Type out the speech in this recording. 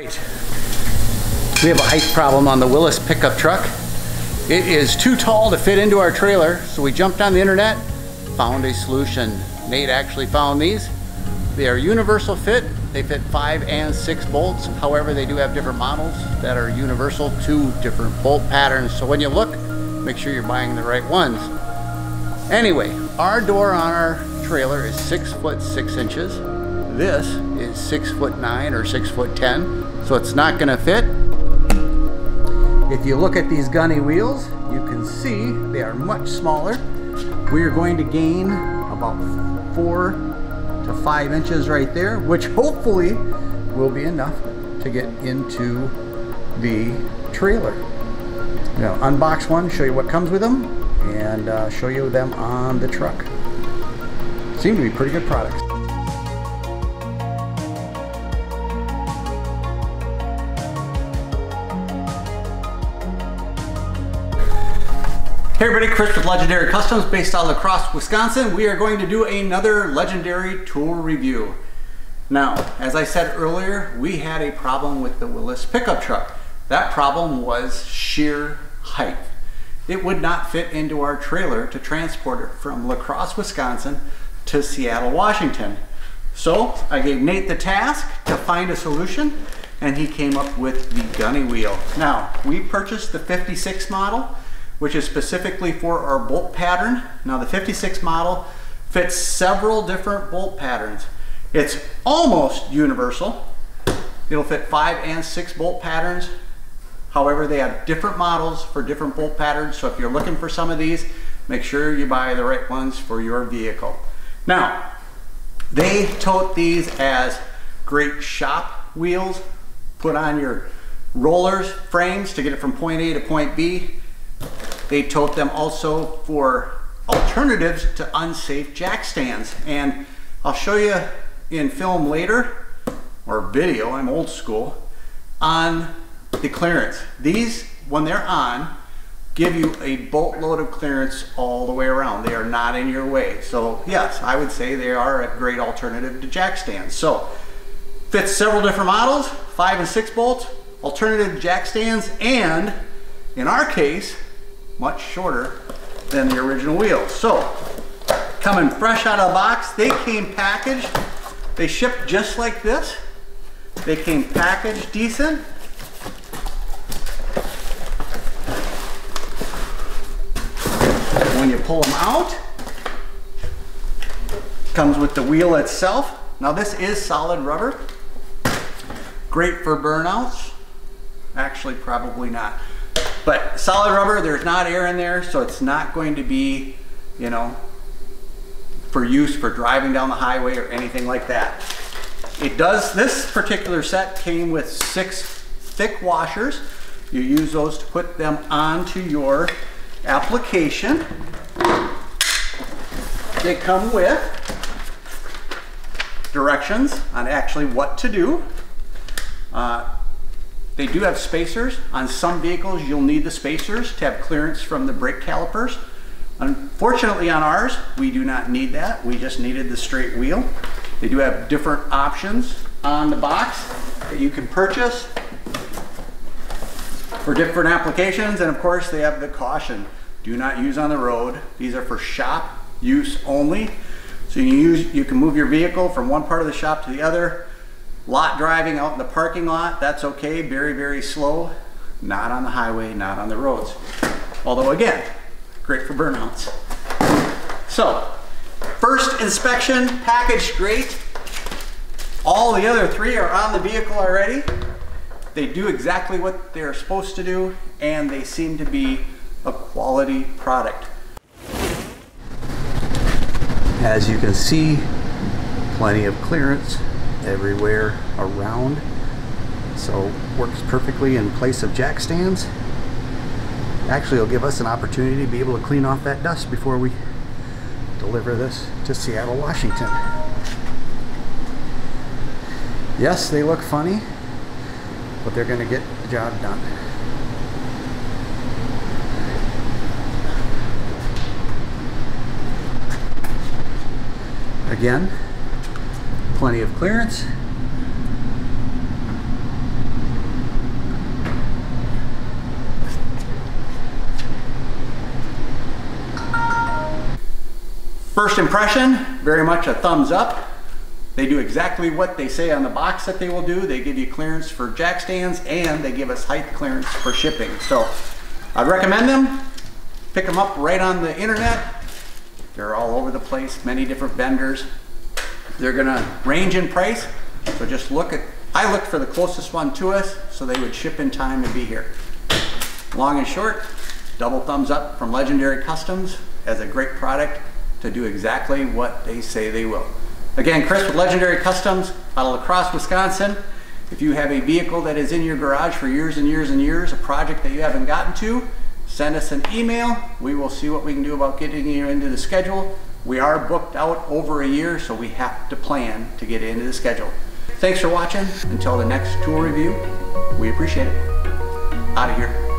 Right. We have a height problem on the Willys pickup truck. It is too tall to fit into our trailer, so we jumped on the internet, found a solution. Nate actually found these. They are universal fit. They fit five and six bolts. However, they do have different models that are universal to different bolt patterns. So when you look, make sure you're buying the right ones. Anyway, our door on our trailer is six foot six inches. This is six foot nine or six foot 10, so it's not gonna fit. If you look at these Guniwheels, you can see they are much smaller. We are going to gain about four to five inches right there, which hopefully will be enough to get into the trailer. Now, unbox one, show you what comes with them, and uh, show you them on the truck. Seem to be pretty good products. Hey everybody, Chris with Legendary Customs based out of La Crosse, Wisconsin. We are going to do another Legendary tool review. Now, as I said earlier, we had a problem with the Willys pickup truck. That problem was sheer height. It would not fit into our trailer to transport it from La Crosse, Wisconsin to Seattle, Washington. So I gave Nate the task to find a solution and he came up with the Guniwheel. Now, we purchased the 56 model which is specifically for our bolt pattern. Now the 56 model fits several different bolt patterns. It's almost universal. It'll fit five and six bolt patterns. However, they have different models for different bolt patterns. So if you're looking for some of these, make sure you buy the right ones for your vehicle. Now, they tote these as great shop wheels. Put on your rollers, frames to get it from point A to point B. They tote them also for alternatives to unsafe jack stands. And I'll show you in film later, or video, I'm old school, on the clearance. These, when they're on, give you a boatload of clearance all the way around. They are not in your way. So yes, I would say they are a great alternative to jack stands. So fits several different models, five and six bolts, alternative jack stands, and in our case, much shorter than the original wheels. So, coming fresh out of the box, they came packaged. They shipped just like this. They came packaged decent. When you pull them out, comes with the wheel itself. Now this is solid rubber. Great for burnouts. Actually, probably not. But solid rubber, there's not air in there, so it's not going to be, you know, for use for driving down the highway or anything like that. It does, this particular set came with six thick washers. You use those to put them onto your application. They come with directions on actually what to do. Uh, they do have spacers. On some vehicles, you'll need the spacers to have clearance from the brake calipers. Unfortunately on ours, we do not need that. We just needed the straight wheel. They do have different options on the box that you can purchase for different applications. And of course, they have the caution. Do not use on the road. These are for shop use only. So you, use, you can move your vehicle from one part of the shop to the other Lot driving out in the parking lot, that's okay, very, very slow. Not on the highway, not on the roads. Although again, great for burnouts. So, first inspection, packaged great. All the other three are on the vehicle already. They do exactly what they're supposed to do, and they seem to be a quality product. As you can see, plenty of clearance everywhere around. So works perfectly in place of jack stands. Actually, it'll give us an opportunity to be able to clean off that dust before we deliver this to Seattle, Washington. Yes, they look funny, but they're going to get the job done. Again, plenty of clearance. First impression, very much a thumbs up. They do exactly what they say on the box that they will do. They give you clearance for jack stands and they give us height clearance for shipping. So I'd recommend them. Pick them up right on the internet. They're all over the place, many different vendors. They're gonna range in price. So just look at, I looked for the closest one to us so they would ship in time and be here. Long and short, double thumbs up from Legendary Customs as a great product to do exactly what they say they will. Again, Chris with Legendary Customs out of La Crosse, Wisconsin. If you have a vehicle that is in your garage for years and years and years, a project that you haven't gotten to, send us an email. We will see what we can do about getting you into the schedule. We are booked out over a year, so we have to plan to get into the schedule. Thanks for watching. Until the next tool review, we appreciate it. Out of here.